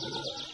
Música